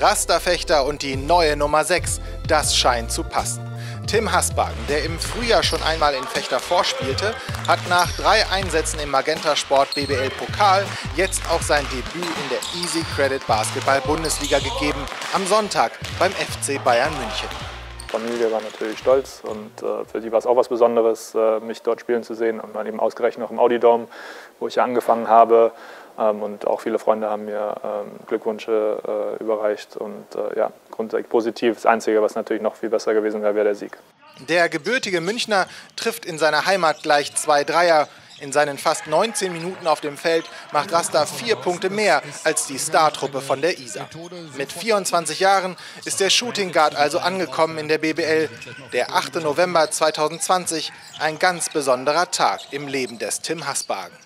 Rasterfechter und die neue Nummer 6, das scheint zu passen. Tim Hasbagen, der im Frühjahr schon einmal in Fechter vorspielte, hat nach drei Einsätzen im Magenta Sport BBL Pokal jetzt auch sein Debüt in der Easy Credit Basketball Bundesliga gegeben, am Sonntag beim FC Bayern München. Familie war natürlich stolz und äh, für die war es auch was Besonderes, äh, mich dort spielen zu sehen und dann eben ausgerechnet noch im Audi Dome, wo ich ja angefangen habe. Ähm, und auch viele Freunde haben mir ähm, Glückwünsche äh, überreicht und äh, ja, grundsätzlich positiv. Das Einzige, was natürlich noch viel besser gewesen wäre, wäre der Sieg. Der gebürtige Münchner trifft in seiner Heimat gleich zwei Dreier. In seinen fast 19 Minuten auf dem Feld macht Rasta vier Punkte mehr als die Startruppe von der ISA. Mit 24 Jahren ist der Shooting Guard also angekommen in der BBL. Der 8. November 2020, ein ganz besonderer Tag im Leben des Tim Hasbagen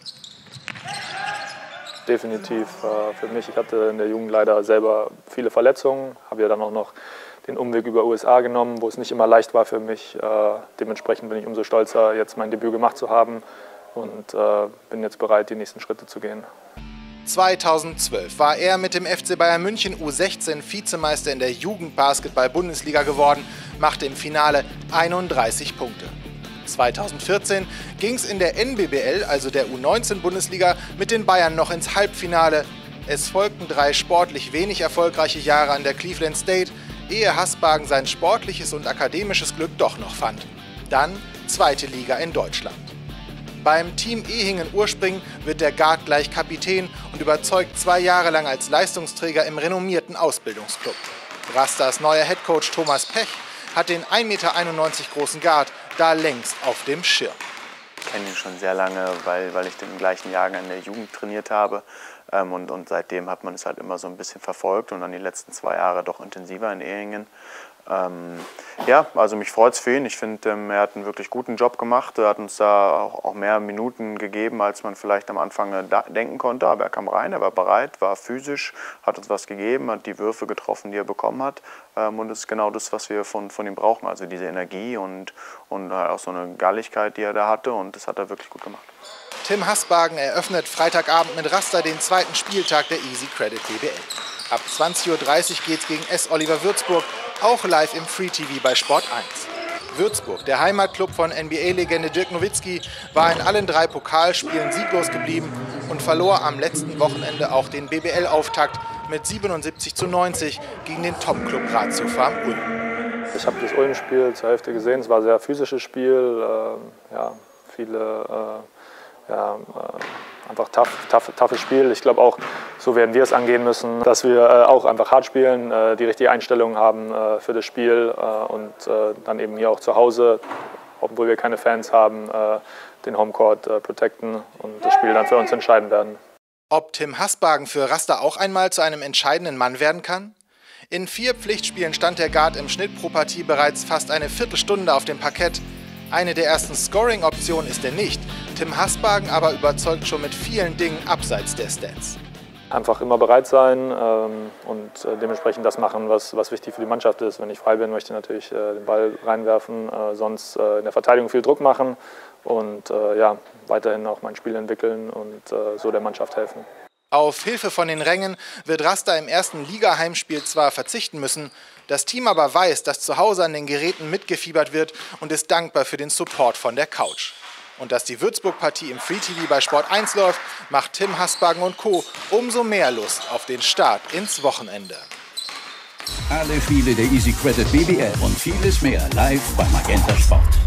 definitiv äh, für mich. Ich hatte in der Jugend leider selber viele Verletzungen, habe ja dann auch noch den Umweg über USA genommen, wo es nicht immer leicht war für mich. Äh, dementsprechend bin ich umso stolzer, jetzt mein Debüt gemacht zu haben und äh, bin jetzt bereit, die nächsten Schritte zu gehen. 2012 war er mit dem FC Bayern München U16 Vizemeister in der Jugendbasketball-Bundesliga geworden, machte im Finale 31 Punkte. 2014 ging es in der NBBL, also der U19-Bundesliga, mit den Bayern noch ins Halbfinale. Es folgten drei sportlich wenig erfolgreiche Jahre an der Cleveland State, ehe Hasbagen sein sportliches und akademisches Glück doch noch fand. Dann zweite Liga in Deutschland. Beim Team Ehingen Urspring wird der Guard gleich Kapitän und überzeugt zwei Jahre lang als Leistungsträger im renommierten Ausbildungsclub. Rastas neuer Headcoach Thomas Pech hat den 1,91 Meter großen Guard da längst auf dem Schirm. Ich kenne ihn schon sehr lange, weil, weil ich den gleichen Jahrgang in der Jugend trainiert habe. Ähm, und, und seitdem hat man es halt immer so ein bisschen verfolgt und dann die letzten zwei Jahre doch intensiver in Ehingen. Ähm, ja, also mich freut es für ihn. Ich finde, ähm, er hat einen wirklich guten Job gemacht. Er hat uns da auch, auch mehr Minuten gegeben, als man vielleicht am Anfang äh, denken konnte. Aber er kam rein, er war bereit, war physisch, hat uns was gegeben, hat die Würfe getroffen, die er bekommen hat. Ähm, und das ist genau das, was wir von, von ihm brauchen. Also diese Energie und, und auch so eine Galligkeit, die er da hatte. Und das hat er wirklich gut gemacht. Tim Hasbagen eröffnet Freitagabend mit Raster den zweiten Spieltag der Easy Credit BBL. Ab 20.30 Uhr geht es gegen S. Oliver Würzburg, auch live im Free TV bei Sport 1. Würzburg, der Heimatclub von NBA-Legende Dirk Nowitzki, war in allen drei Pokalspielen sieglos geblieben und verlor am letzten Wochenende auch den BBL-Auftakt mit 77 zu 90 gegen den Top-Club Ratio Farm Ulm. Ich habe das Ulm-Spiel zur Hälfte gesehen. Es war ein sehr physisches Spiel, äh, ja, viele äh, ja, äh, einfach tough, tough, toughes Spiel. Ich glaube auch, so werden wir es angehen müssen, dass wir äh, auch einfach hart spielen, äh, die richtige Einstellung haben äh, für das Spiel und dann eben hier auch zu Hause, obwohl wir keine Fans haben, den Homecourt protecten und das Spiel dann für uns entscheiden werden. Ob Tim Hasbagen für Raster auch einmal zu einem entscheidenden Mann werden kann? In vier Pflichtspielen stand der Guard im Schnitt pro Partie bereits fast eine Viertelstunde auf dem Parkett. Eine der ersten Scoring-Optionen ist er nicht. Tim Hasbagen aber überzeugt schon mit vielen Dingen abseits der Stats. Einfach immer bereit sein ähm, und äh, dementsprechend das machen, was, was wichtig für die Mannschaft ist. Wenn ich frei bin, möchte ich natürlich äh, den Ball reinwerfen, äh, sonst in der Verteidigung viel Druck machen und ja, weiterhin auch mein Spiel entwickeln und so der Mannschaft helfen. Auf Hilfe von den Rängen wird Rasta im ersten Liga-Heimspiel zwar verzichten müssen, das Team aber weiß, dass zu Hause an den Geräten mitgefiebert wird und ist dankbar für den Support von der Couch. Und dass die Würzburg-Partie im Free TV bei Sport 1 läuft, macht Tim Hasbagen und Co. umso mehr Lust auf den Start ins Wochenende. Alle Spiele der Easy Credit BBL und vieles mehr live bei Magenta Sport.